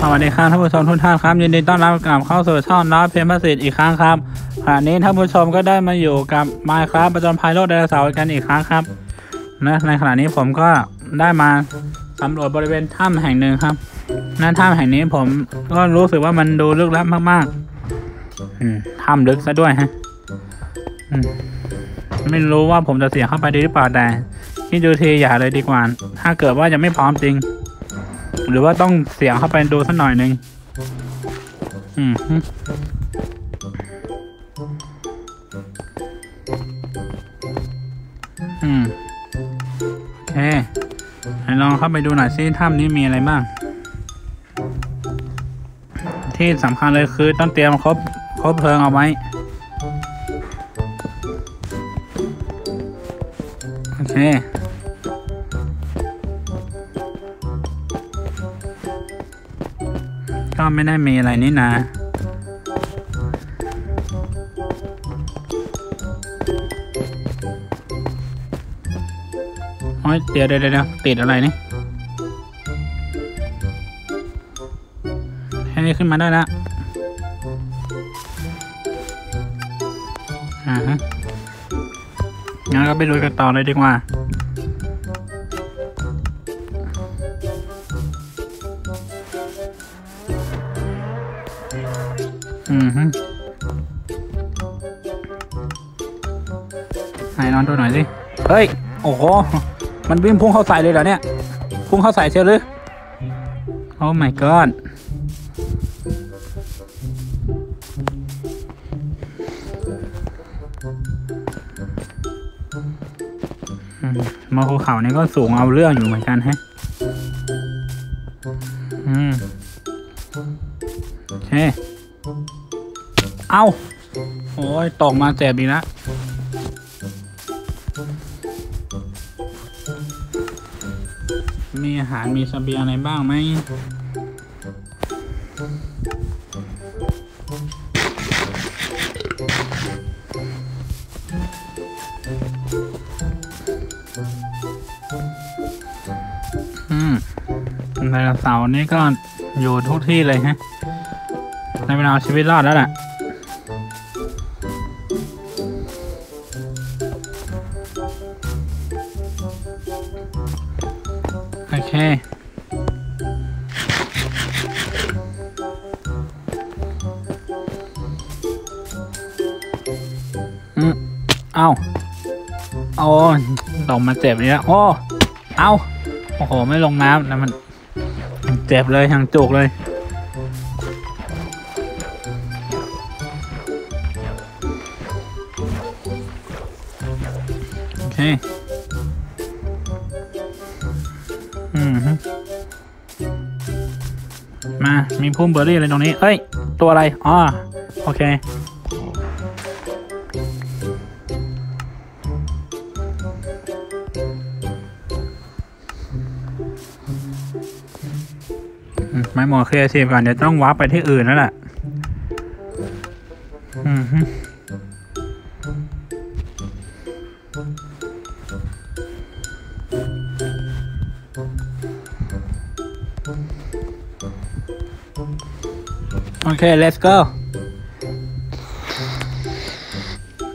สวัสดีครับท่านผู้ชมทุกท่านครับยินดีต้อนรับกลับเข้าสู่ช่องน้อยเพมประสิทธิ์อีกครั้งครับขณะนี้ท่านผู้ชมก็ได้มาอยู่กับ Minecraft ประจนภัยโลกไดโนเสาร์กันอีกครั้งครับนะในขณะนี้ผมก็ได้มาสำรวจบริเวณถ้ำแห่งหนึ่งครับณถ้ำแห่งนี้ผมก็รู้สึกว่ามันดูลึกลับมากๆอืมถ้ำลึกซะด้วยฮะอืมไม่รู้ว่าผมจะเสี่ยงเข้าไปดีหรือเปล่าแต่คิดดูทีอย่าเลยดีกว่า ถ้าเกิดว่ายังไม่พร้อมจริง หรือว่าต้องเสียงเข้าไปดูสักหน่อยหนึ่งอืมอืมโอเคลองเข้าไปดูหน่อยซิถ้ำนี้มีอะไรบ้าง ที่สำคัญเลยคือต้องเตรียมครบครบเพลิงเอาไว้โอเค ไม่ได้มีอะไรนี่นะโอ้ยเดี๋ยวเดี๋ยวเดี๋ยวติดอะไรนี่แค่นี้ขึ้นมาได้ล้วอ่าฮะงั้นก็ไปดูกันต่อเลยดีกว่า นนอนดูหน่อยสิ เฮ้ย โอ้โห มันวิ่งพุ่งเข้าใส่เลยเหรอเนี่ย พุ่งเข้าใส่เชียวหรือ โอ้ my god มาภูเขานี่ก็สูงเอาเรื่องอยู่เหมือนกันฮะ อืมโอเคเอาโอ้ยตกมาเจ็บอีกแล้ว มีอาหารมีเบียอะไรบ้างไหมอืมไดโนเสาร์นี่ก็อยู่ทุกที่เลยฮะในเวลาชีวิตรอดแล้วแหละ อืมเอาเอาลงมาเจ็บเนี่ยโอ้เอาโอ้โห ไม่ลงน้ำนะมัน เจ็บเลยทางจุกเลย มีพุ่มเบอร์รี่อะไรตรงนี้ เฮ้ย ตัวอะไร อ๋อ โอเค ไม่หมอเคลียร์ทีก่อน เดี๋ยวต้องวาร์ปไปที่อื่นแล้วแหละ อืมฮึโอ เค let's go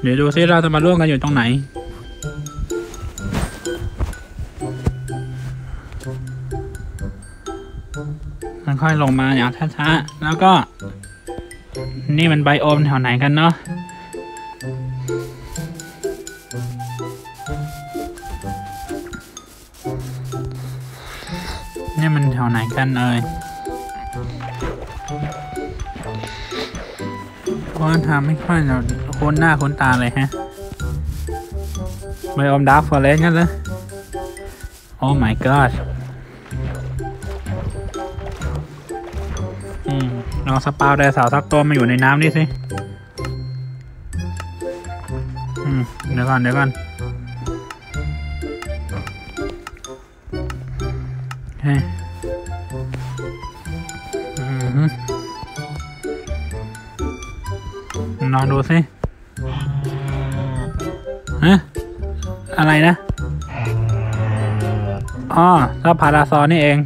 เดี๋ยวดูซิเราจะมาร่วมกันอยู่ตรงไหนค่อยลงมาอย่างช้าๆ แล้วก็ นี่มันไบโอมแถวไหนกันเนาะนี่มันแถวไหนกันเอ่ย เพราะว่าทำไม่ค่อยจะคุ้นหน้าคุ้นตาเลยฮะ biome dark forest งั้นเลย oh my god อืมลอง spawn ไดโนเสาร์สักตัวมาอยู่ในน้ำนี่สิอืมเดี๋ยวก่อนเดี๋ยวก่อนเฮ้ ลองดูสิฮะอะไรนะอ๋อถ้าพาราซอนี่เอง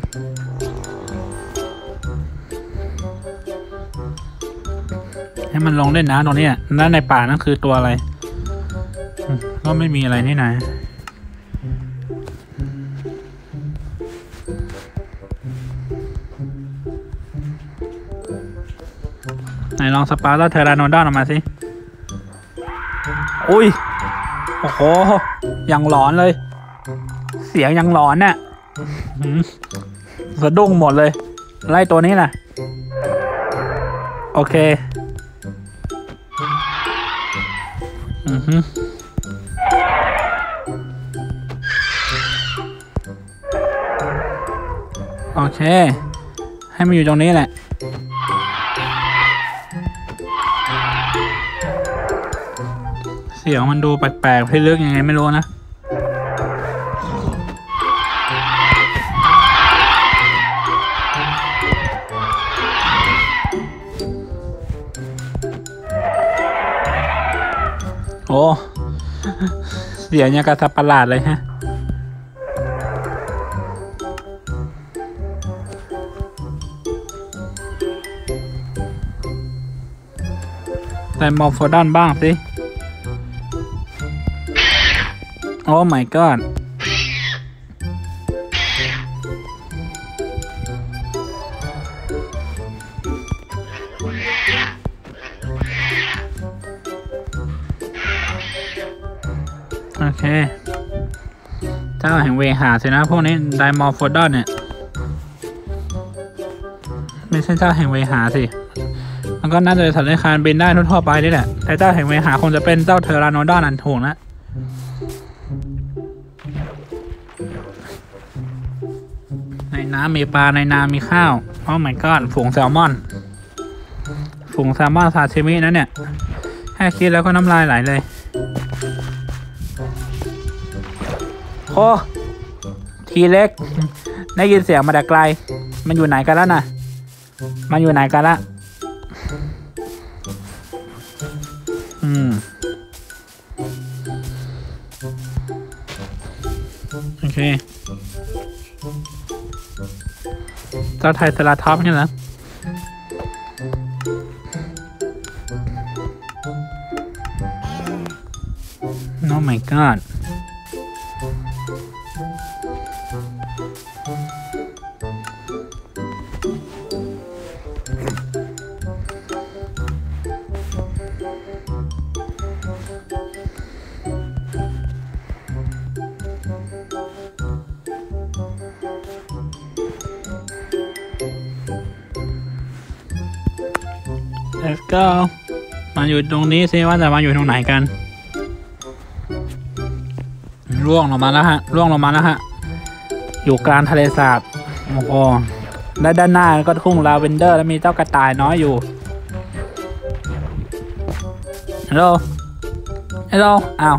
ให้มันลงเล่นน้ำตรงนี้นั่นในป่านั่นคือตัวอะไร ก็ไม่มีอะไรนี่นะ ลอง spawn Pteranodon ออกมาสิ อุ้ย โอ้โห ยังหลอนเลย เสียงยังหลอนเนี่ยอื้อหือสะดุ้งหมดเลย ไล่ตัวนี้แหละโอเค อือฮึโอเค ให้มันอยู่ตรงนี้แหละ สียงมันดูแปลกๆพิลึกยังไงไม่รู้นะ โอ้ เสียงยังกระสับประหลาดเลยฮะแต่มอร์โฟดอนบ้างสิ อ้ my god โอเค เจ้าแห่งเวหาสินะพวกนี้ไดมอร์โฟดอนเนี่ย ไม่ใช่เจ้าแห่งเวหาสิ มันก็น่าจะสัตว์เลื้อยคลานบินได้ทั่วไปนี่แหละ แต่เจ้าแห่งเวหาคงจะเป็นเจ้าเทอรานโนดอนอันถูกนะ น้ำมีปลาในนามีข้าวโอ้ my god ฝูงแซลมอน ฝูงแซลมอนซาชิมินะเนี่ยแค่คิดแล้วก็น้ำลายไหลเลยโอ้ทีเล็ก ได้ยินเสียงมาแต่ไกล มันอยู่ไหนกันแล้วน่ะมันอยู่ไหนกันละอืมโอเค เจ้าไทยสลาท็อปนี่นะโอ Oh my god เ Let's go มาอยู่ตรงนี้ซิว่าจะมาอยู่ตรงไหนกันร่วงลงมาแล้วฮะร่วงลงมาแล้วฮะ อยู่กลางทะเลสาบโอ้โหและด้านหน้าก็ทุ่งลาเวนเดอร์ แล้วมีเจ้ากระต่ายน้อยอยู่ฮัลโหลฮัลโหลอ้าว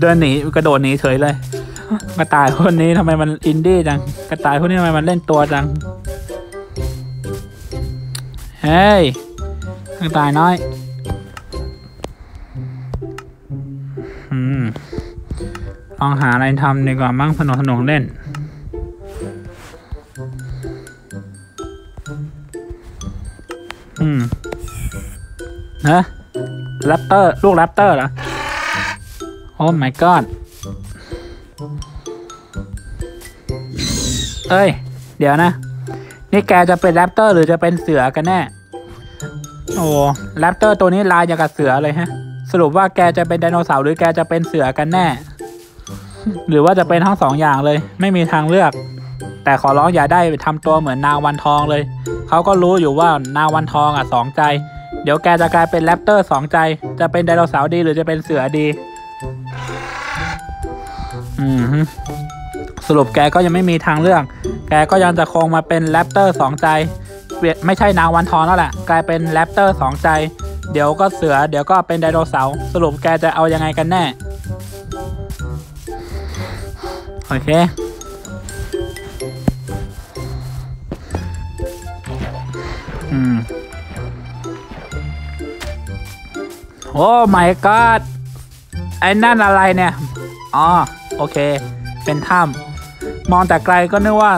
เดินหนีกระโดดหนีเฉยเลย กระต่ายคนนี้ทำไมมันอินดี้จังกระต่ายคนนี้ทำไมมันเล่นตัวจังเฮ้ย กระต่ายน้อย อืม ลองหาอะไรทำดีกว่ามั่งสนุกสนุกเล่น อืมฮะแรปเตอร์ ลูกแรปเตอร์เหรอ โอ้ my god เอ้ย เดี๋ยวนะ นี่แกจะเป็น raptor หรือจะเป็นเสือกันแน่ โอ้ raptor ตัวนี้ลายอย่างกับเสือเลยฮะ สรุปว่าแกจะเป็นไดโนเสาร์หรือแกจะเป็นเสือกันแน่ หรือว่าจะเป็นทั้งสองอย่างเลย ไม่มีทางเลือก แต่ขอร้องอย่าได้ทำตัวเหมือนนางวันทองเลย เขาก็รู้อยู่ว่านางวันทองอะสองใจ เดี๋ยวแกจะกลายเป็น raptor สองใจ จะเป็นไดโนเสาร์ดีหรือจะเป็นเสือดี อืมสรุปแกก็ยังไม่มีทางเลือก แกก็ยังจะคงมาเป็นแรปเตอร์สองใจ ไม่ใช่นางวันทองแล้วแหละ กลายเป็นแรปเตอร์สองใจ เดี๋ยวก็เสือ เดี๋ยวก็เป็นไดโนเสาร์ สรุปแกจะเอายังไงกันแน่ โอเค อืม โอ้ my god ไอ้นั่นอะไรเนี่ย อ๋อ โอเค เป็นถ้ำมองแต่ไกลก็นึกว่า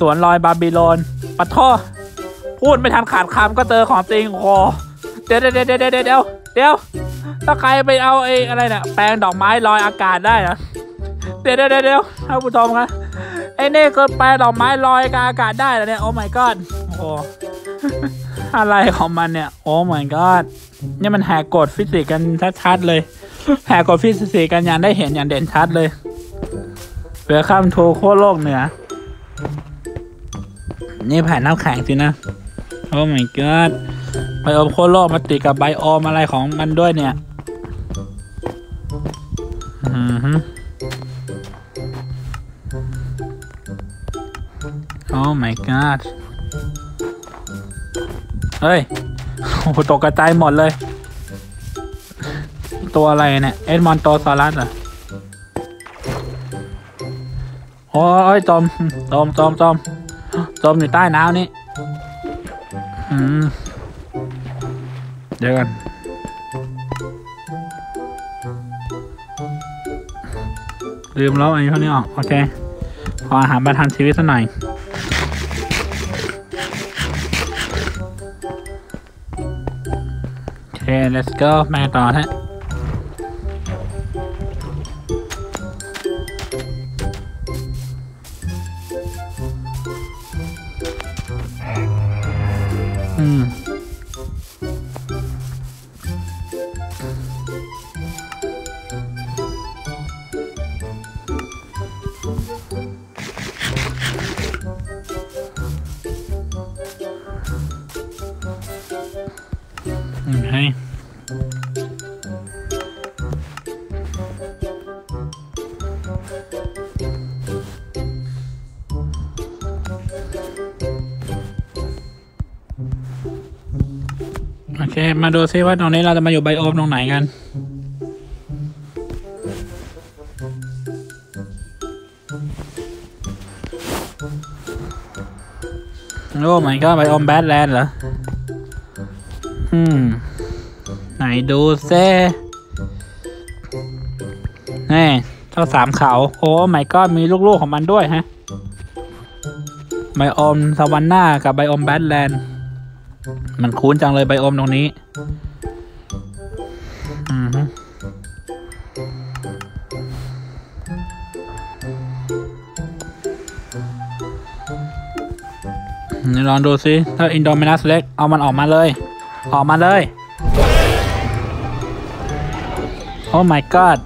สวนลอยบาบิโลนปะท่อพูดไม่ทันขาดคำก็เจอของจริงโอเดี๋ยวเดี๋ยวเดี๋ยวเดี๋ยวเดี๋ยวเดี๋ยวถ้าใครไปเอาไอ้อะไรน่ะแปลงดอกไม้ลอยอากาศได้นะเดี๋ยวเดี๋ยวเดี๋ยวเดี๋ยวท่านผู้ชมครับไอ้นี่คือแปลงดอกไม้ลอยอากาศได้เหรอเนี่ยโอ้ my god โอ้อะไรของมันเนี่ยโอ้ my god นี่มันแหกกฎฟิสิกส์กันชัดๆเลยแหกกฎฟิสิกส์กันอย่างได้เห็นอย่างเด่นชัดเลยเรือข้ามโทขั้วโลกเหนือ นี่แผ่นน้ำแข็งสินะ โอ้ my god ไบโอมโคโลมาติดกับไบโอมอะไรของมันด้วยเนี่ย อือฮึโอ้ my god เฮ้ย โอ้ตกกระจายหมดเลย ตัวอะไรเนี่ย เอ็ดมอนโตซอรัสเหรอ โอ้ยจมจมจมจมจมอยู่ใต้น้ำนี่เดี๋ยวกันลืมแล้วอันนี้เท่านี้ออกโอเค ขออาหารประทังชีวิตสักหน่อยโอเค let's go มาต่อฮะ โอเคโอเค มาดูซิว่าตรงนี้เราจะมาอยู่ไบโอมตรงไหนกัน โอ้ไม่ก็ไบโอมแบดแลนด์เหรอ อืม ไหนดูเซ่นี่เจ้าสามเขา โอ้ไม่ก็มีลูกๆของมันด้วยฮะ ไบโอมสวรรค์หน้ากับไบโอมแบดแลนด์ มันคุ้นจังเลยไบโอมตรงนี้ อืมฮึนี่ลองดูสิถ้าอินโดมินัสเล็ก เอามันออกมาเลย ออกมาเลย โอ้ my god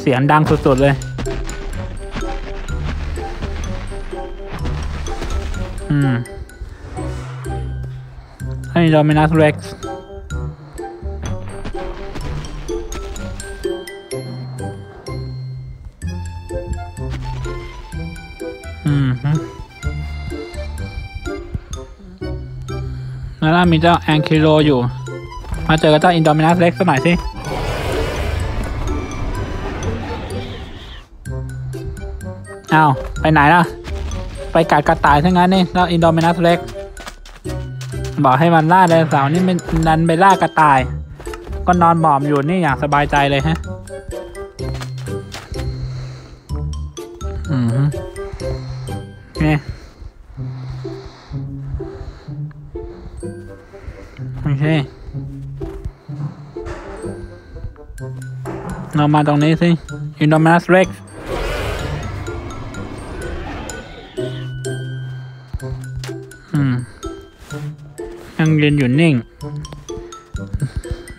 เสียงดังสุด ๆ เลย อืม ให้โดมินัสเร็กซ์ มีเจ้าแองคิโลอยู่ มาเจอกับเจ้าอินโดมินัสเร็กซ์สักหน่อยสิเอ้าไปไหนล่ะ ไปกัดกระต่ายทั้งนั้นนี่แล้วอินโดมินัสเร็ก บอกให้มันล่าไดโนเสาร์นี่มันนันไปล่ากระต่าย ก็นอนหมอบอยู่นี่อย่างสบายใจเลยฮะอืมเนี่ อเคเรามาตรงนี้สิอินโดมินัสเร็กอืมยังยืนอยู่นิ่ง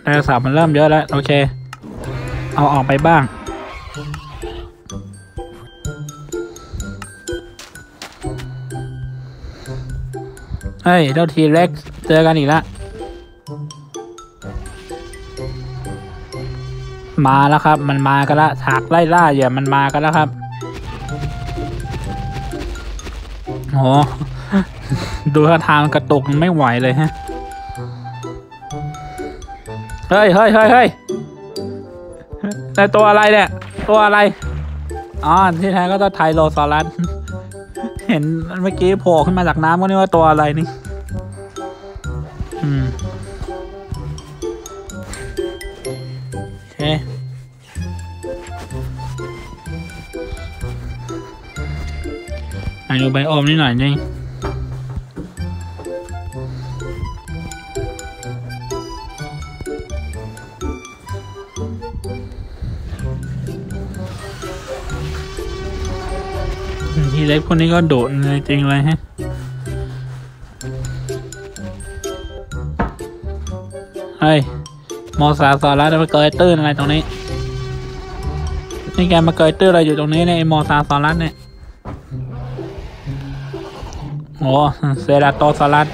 ไดโนเสาร์มันเริ่มเยอะแล้ว โอเค เอาออกไปบ้าง เฮ้ยเจ้าทีเร็กเจอกันอีกแล้ว มาแล้วครับ มันมากันละฉากไล่ล่าเหยื่อมันมากันแล้วครับโหดูท่าทางกระตุกไม่ไหวเลยฮะ เฮ้ยเฮ้ยเฮ้ยเฮ้ยแต่ตัวอะไรเนี่ย ตัวอะไร อ๋อ ที่แท้ก็ตัวไทโรซอรัส เห็นเมื่อกี้โผล่ขึ้นมาจากน้ำก็นึกว่าตัวอะไรนี่ อใบอมนิดหน่อยนึงทีเล็กคนนี้ก็โดดเลยจริงเลยฮะเฮ้ยมอสาสอลัสมาเกยตื้นอะไรตรงนี้ นี่แกมาเกยตื้นอะไรอยู่ตรงนี้เนี่ยมอสาสอลัสเนี่ย โอ้เซราโตซอรัส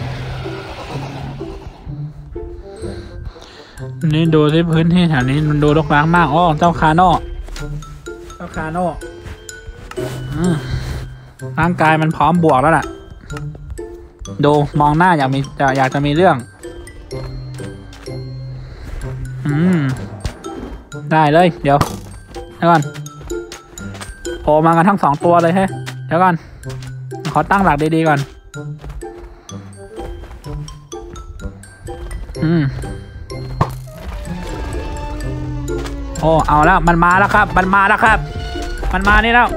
นี่ดูที่พื้นที่แถวนี้มันดูรกร้างมากอ๋อเจ้าคาโน่เจ้าคาโน่ร่างกายมันพร้อมบวกแล้วล่ะ ดูมองหน้าอยากมีอยากจะมีเรื่อง อืม ได้เลย เดี๋ยวเดี๋ยวก่อนโผล่มากันทั้งสองตัวเลยแฮะเดี๋ยวก่อน ขอตั้งหลักดีๆก่อน อืม โอ้ เอาแล้ว มันมาแล้วครับ มันมาแล้วครับ มันมานี่แล้ว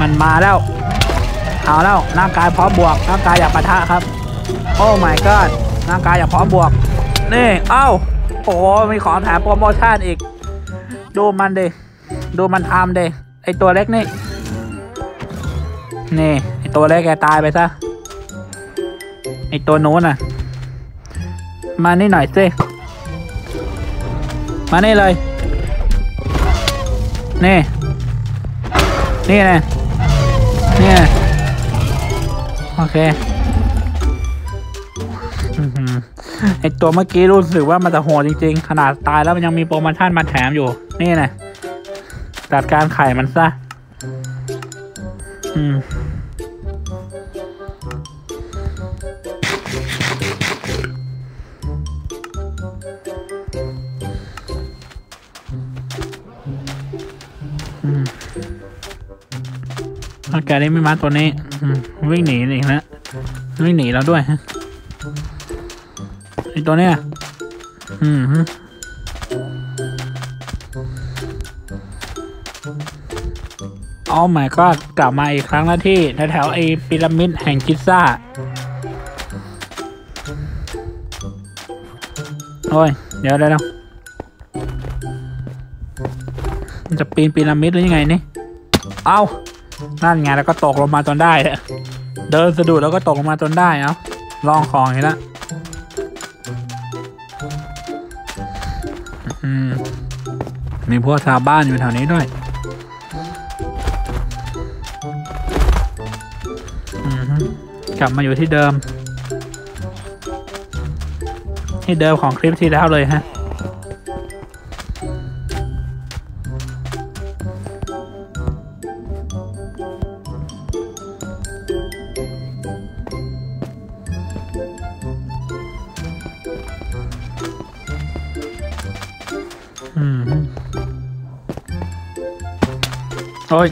มันมาแล้ว เอาแล้วร่างกายพร้อมบวกร่างกายอยากปะทะครับ โอ้ my god ร่างกายอยากพร้อมบวก นี่ เอ้า โอ้มีของแถมโปรโมชั่นอีก ดูมันดิดูมันทำดิ ไอตัวเล็กนี่ นี่ไอตัวเล็กแกตายไปซะ ไอตัวโน้นน่ะ มานี่หน่อยสิ มานี่เลย นี่ นี่นะนี่นะโอเคไอตัวเมื่อกี้รู้สึกว่ามันจะโหดจริง ๆ ขนาดตายแล้วมันยังมีโปรโมชั่นมาแถมอยู่ นี่นะ จัดการไข่มันซะ อืมอากาศนี้ไม่มาตัวนี้ อืม วิ่งหนีอีกแล้ววิ่งหนีแล้วด้วยฮะไอตัวเนี้ยอืม อ๋อหมายก็กลับมาอีกครั้งแล้วที่แถวๆไอพีระมิดแห่งกิซ่า โอ้ยเดี๋ยวเดี๋ยวเดี๋ยวจะปีนพีระมิดหรือยังไงนี่ เอานั่นไงแล้วก็ตกลงมาจนได้ เดินสะดุดแล้วก็ตกลงมาจนได้เอาลองของอีกแล้วอืมมีพวกชาวบ้านอยู่แถวนี้ด้วย ลับมาอยู่ที่เดิม ที่เดิมของคลิปที่แล้วเลยฮะอืมโอ้ย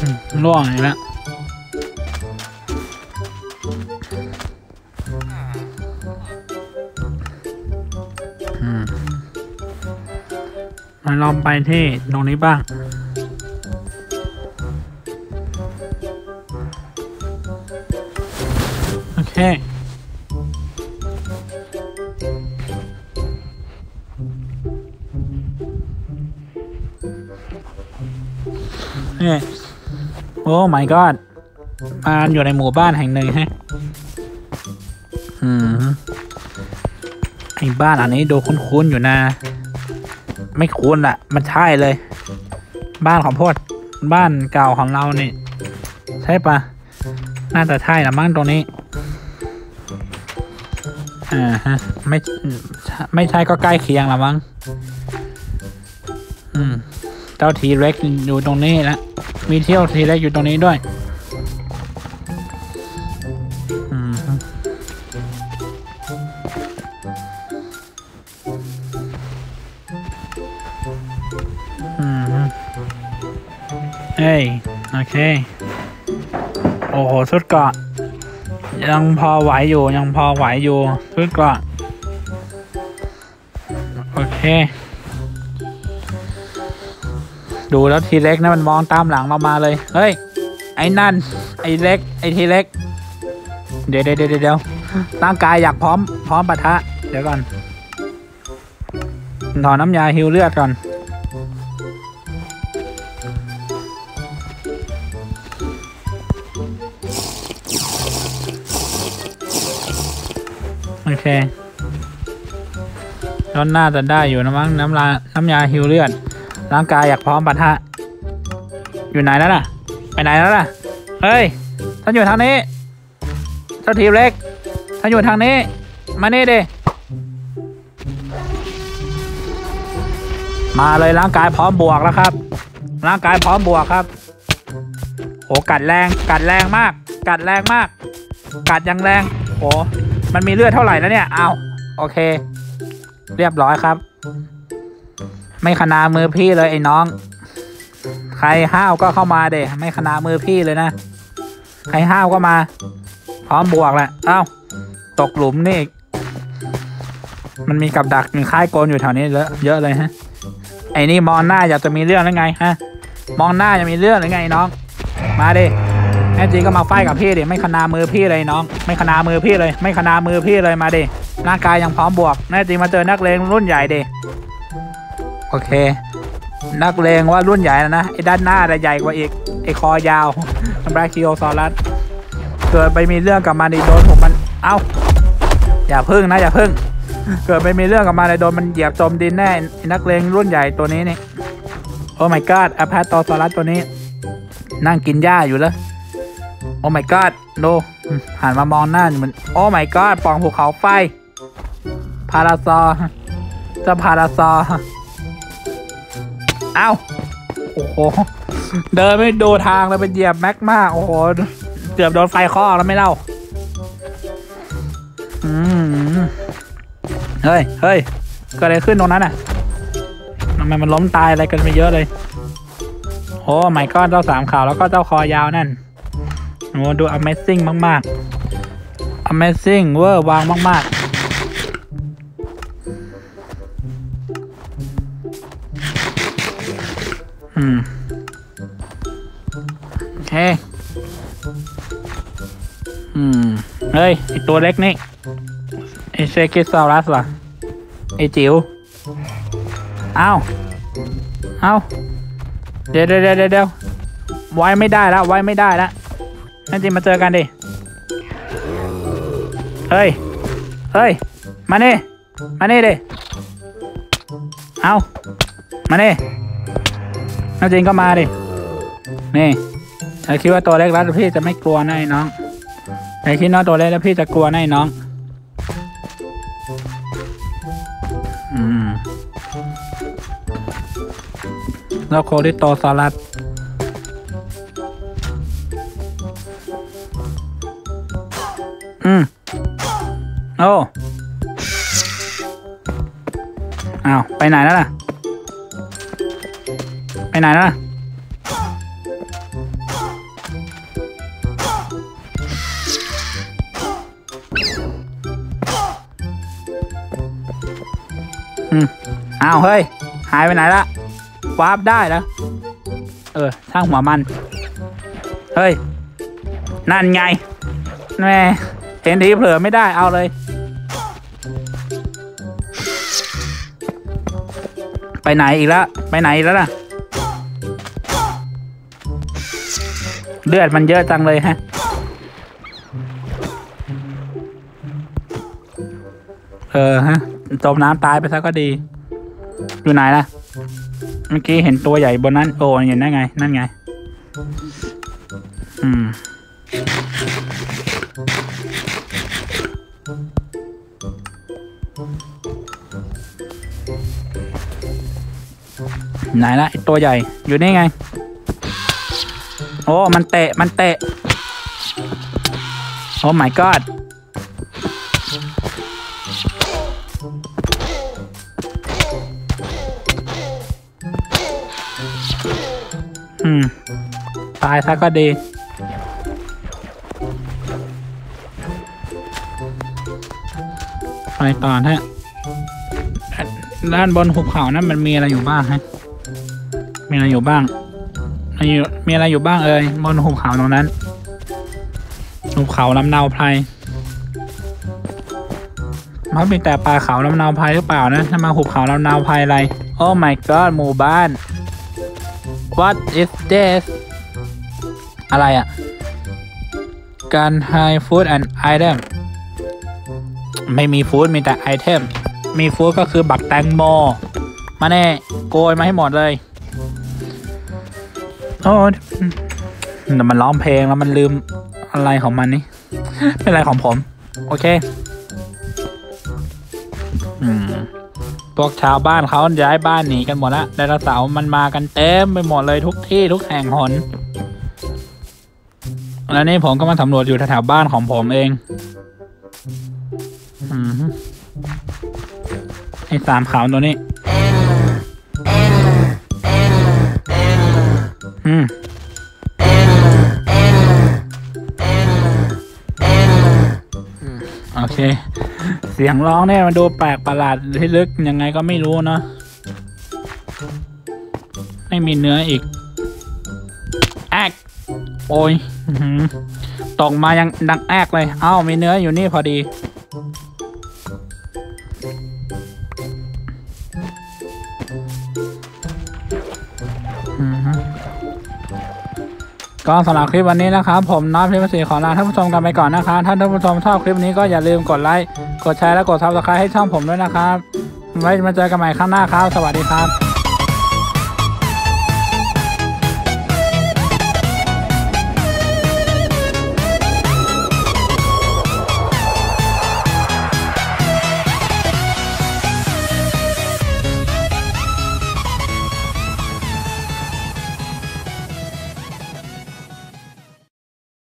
อืมล่วงอีกแล้ว มาลองไปที่ตรงนี้บ้าง โอเคเอ้ยโอ้ my god มาอยู่ในหมู่บ้านแห่งหนึ่งฮะ บ้านอันนี้ดูคุ้นๆอยู่นะ ไม่คุ้นละมันใช่เลย บ้านของพวกบ้านเก่าของเรานี่ ใช่ปะน่าจะใช่ละมั้งตรงนี้อ่าฮะไม่ไม่ใช่ก็ใกล้เคียงละมั้งอืมเจ้าทีเร็กอยู่ตรงนี้แล้วมีเที่ยวทีเร็กอยู่ตรงนี้ด้วย โอเค โอ้โหสุดเกาะ ยังพอไหวอยู่ยังพอไหวอยู่สุดเกาะ โอเค ดูแล้วทีเล็กนะมันมองตามหลังเรามาเลย เฮ้ย ไอ้นั่น ไอ้เล็ก ไอ้ทีเล็ก เดี๋ยวเดี๋ยวเดี๋ยวเดี๋ยวร่างกายอยากพร้อม พร้อมปะทะ เดี๋ยวก่อนถอนน้ำยาฮิวเลือดก่อน เคแล้วน่าจะได้อยู่นะมั้งน้ำลาน้ำยาฮิวเลือด ร่างกายอยากพร้อมปะทะ อยู่ไหนแล้วล่ะ ไปไหนแล้วล่ะ เฮ้ยท่านอยู่ทางนี้เจ้าทีเล็กท่านอยู่ทางนี้ มานี่ดิ มาเลยร่างกายพร้อมบวกแล้วครับ ร่างกายพร้อมบวกครับโอ้กัดแรง กัดแรงมาก กัดแรงมาก กัดยังแรง โอ้ มันมีเลือดเท่าไหร่แล้วเนี่ยเอาโอเค เรียบร้อยครับ ไม่ขนามือพี่เลยไอ้น้อง ใครห้าวก็เข้ามาเดไม่ขนามือพี่เลยนะ ใครห้าวก็มา พร้อมบวกแหละเอ้าตกหลุมนี่มันมีกับดักมีค่ายโกนอยู่แถวนี้เยอะเยอะเลยฮะ ไอ้นี่มองหน้าอยากจะมีเรื่องหรือไงฮะ มองหน้าจะมีเรื่องหรือไงน้อง มาดิ น่จริงก็มาไฟกับพี่ดิไม่ขนามือพี่เลยน้อง ไม่ขนามือพี่เลย ไม่ขนามือพี่เลยมาดิร่างกายยังพร้อมบวกแน่จริงมาเจอนักเลงรุ่นใหญ่ดิโอเค นักเลงว่ารุ่นใหญ่แล้วนะไอ้ด้านหน้าใหญ่กว่าอีกไอ้คอยาวบราคิโอซอรัสเกิดไปมีเรื่องกับมันอีโดนผมมันเอ้าอย่าพึ่งนะอย่าพึ่ง เกิดไปมีเรื่องกับมันเลยโดนมันเหยียบจมดินแน่นักเลงรุ่นใหญ่ตัวนี้นี่โอ้ my god อพาร์ตโตซอรัสตัวนี้ นั่งกินหญ้าอยู่แล้ว โอ้ my god ดูหันมามองหน้าเหมือนโอ้ my god ปล่องภูเขาไฟ พาราซอเจะพาราซอเอ้าโอ้โห เดินไม่ดูทางเลยไปเหยียบแม็กมาโอ้โหเกือบโดนไฟคอแล้วไม่เล่าอืมเฮ้ยเฮ้ยเกิดอะไรขึ้นตรงนั้นอะทำไมมันล้มตายอะไรกันไปเยอะเลย โอ้ไม่ก็เจ้าสามขาวแล้วก็เจ้าคอยาวนั่น โอ้ดู Amazing มาก ๆ Amazing เวอร์วางมากๆอืมโอเค อืม เฮ้ยไอตัวเล็กนี่ไอเชกิซารัสล่ะไอจิ๋วอ้าวอ้าวเดี๋ยวเดี๋ยวเดี๋ยวเดี๋ยวไว้ไม่ได้แล้วไว้ไม่ได้แล้ว นั่นจริงมาเจอกันดิ เฮ้ย เฮ้ย มานี่มานี่ดิ เอามานี่นั่นจริงก็มาดิ นี่ไอคิดว่าตัวเล็กแล้วพี่จะไม่กลัวนะไอ้น้องไอคิดว่าตัวเล็กแล้วพี่จะกลัวนะไอ้น้อง อืมแล้วโคดิโตซอรัส อืม โอ้อ้าวไปไหนแล้วล่ะ ไปไหนแล้วล่ะ อืมอ้าวเฮ้ย หายไปไหนละวาร์ปได้แล้ว เออช่างหัวมัน เฮ้ย นั่นไงแม่ เห็นทีเผลอไม่ได้เอาเลย ไปไหนอีกแล้วไปไหนอีกแล้วล่ะ เลือดมันเยอะจังเลยฮะเออฮะจมน้ำตายไปซะก็ดี อยู่ไหนล่ะ เมื่อกี้เห็นตัวใหญ่บนนั้น โอ้เห็นได้ไง นั่นไง อืม ไหนละตัวใหญ่อยู่นี่ไง โอ้ มันเตะ มันเตะ โอ้ my god อืม ตายซะก็ดี ไปต่อฮะด้านบนหุบเขานั้นมันมีอะไรอยู่บ้างฮะ มีอะไรอยู่บ้างมีมีอะไรอยู่บ้างเอ่ยบนหุบเขาตรงนั้นหุบเขาลำเนาไพรมันมีแต่ป่าเขาลำเนาไพรหรือเปล่านะถ้ามาหุบเขาลำเนาไพรอะไร โอ้ my god หมู่บ้าน What is this อะไรอะ่ะ การ high food and item ไม่มีฟู้ดมีแต่ไอเทม มีฟู้ดก็คือบักแตงโม มาแน่ โกยมาให้หมดเลย โอ้ยแต่มันร้องเพลงแล้วมันลืมอะไรของมันนี่ เป็นอะไรของผม โอเค อืมพวกชาวบ้านเขาย้ายบ้านหนีกันหมดละไดโนเสาร์มันมากันเต็มไปหมดเลยทุกที่ทุกแห่งหน แล้วนี่ผมก็มาสำรวจอยู่แถวบ้านของผมเองอืมไอ้สามขาวตัวนี้ อืมโอเค เสียงร้องเนี่ยมันดูแปลกประหลาดที่ลึกยังไงก็ไม่รู้เนาะไม่มีเนื้ออีกแอกโอ้ยอื้อหือตกมายังดังแอกเลย เอ้ามีเนื้ออยู่นี่พอดี ก็สำหรับคลิปวันนี้นะครับผมน้อยพิมพ์สีขอลาท่านผู้ชมกันไปก่อนนะครับถ้าท่านผู้ชมชอบคลิปนี้ก็อย่าลืมกดไลค์กดแชร์และกด subscribe ให้ช่องผมด้วยนะครับไว้มาเจอกันใหม่ครั้งหน้าครับ สวัสดีครับ